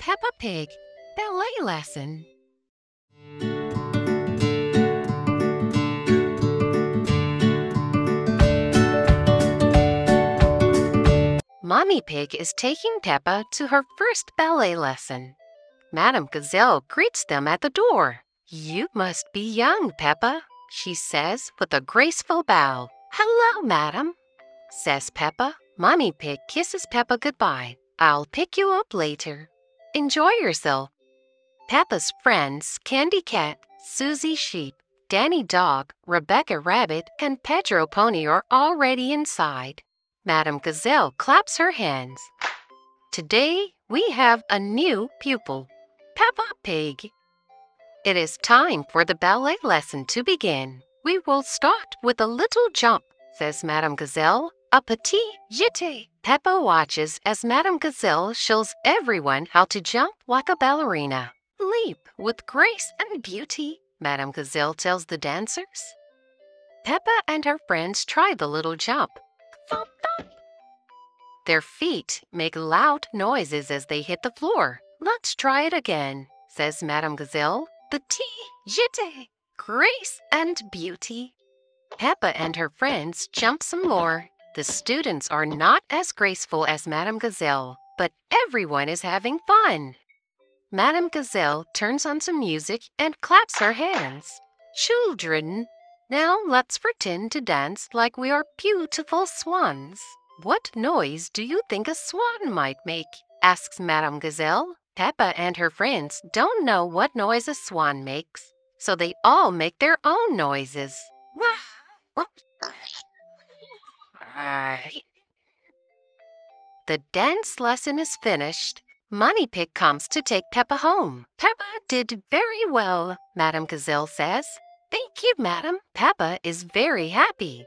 Peppa Pig ballet lesson. Mommy Pig is taking Peppa to her first ballet lesson. Madame Gazelle greets them at the door. You must be young, Peppa, she says with a graceful bow. Hello, madam, says Peppa. Mommy Pig kisses Peppa goodbye. I'll pick you up later. Enjoy yourself. Peppa's friends, Candy Cat, Susie Sheep, Danny Dog, Rebecca Rabbit, and Pedro Pony are already inside. Madame Gazelle claps her hands. Today we have a new pupil, Peppa Pig. It is time for the ballet lesson to begin. We will start with a little jump, says Madame Gazelle. A petit jeté. Peppa watches as Madame Gazelle shows everyone how to jump like a ballerina. Leap with grace and beauty, Madame Gazelle tells the dancers. Peppa and her friends try the little jump. Thump, thump. Their feet make loud noises as they hit the floor. Let's try it again, says Madame Gazelle. The T, jeté. Grace and beauty. Peppa and her friends jump some more. The students are not as graceful as Madame Gazelle, but everyone is having fun. Madame Gazelle turns on some music and claps her hands. Children, now let's pretend to dance like we are beautiful swans. What noise do you think a swan might make? asks Madame Gazelle. Peppa and her friends don't know what noise a swan makes, so they all make their own noises. The dance lesson is finished. Mommy Pig comes to take Peppa home. Peppa did very well, Madame Gazelle says. Thank you, Madam. Peppa is very happy.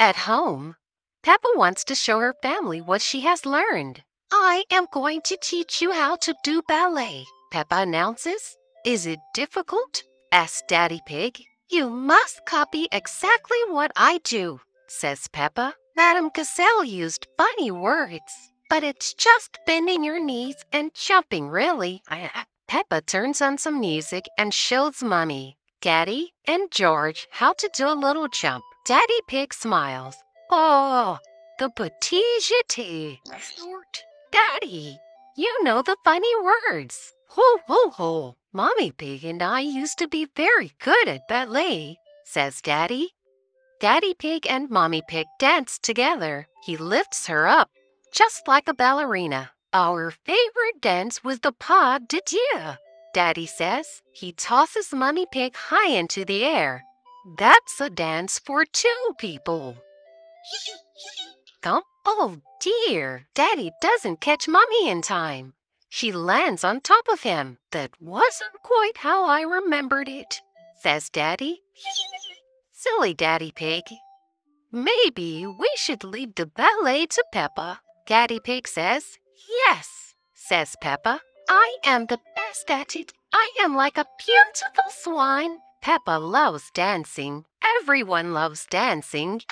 At home, Peppa wants to show her family what she has learned. I am going to teach you how to do ballet, Peppa announces. Is it difficult? asks Daddy Pig. You must copy exactly what I do, says Peppa. Madame Gazelle used funny words, but it's just bending your knees and jumping, really. Uh, Peppa turns on some music and shows Mummy, Daddy, and George how to do a little jump. Daddy Pig smiles. Oh, the petit jeté. Daddy, you know the funny words. Ho, ho, ho. Mommy Pig and I used to be very good at ballet, says Daddy. Daddy Pig and Mommy Pig dance together. He lifts her up, just like a ballerina. Our favorite dance was the pas de deux, Daddy says. He tosses Mommy Pig high into the air. That's a dance for two people. Thump. Oh dear, Daddy doesn't catch Mommy in time. She lands on top of him. That wasn't quite how I remembered it, says Daddy. Silly Daddy Pig. Maybe we should leave the ballet to Peppa. Daddy Pig says. Yes, says Peppa. I am the best at it. I am like a beautiful swine. Peppa loves dancing. Everyone loves dancing.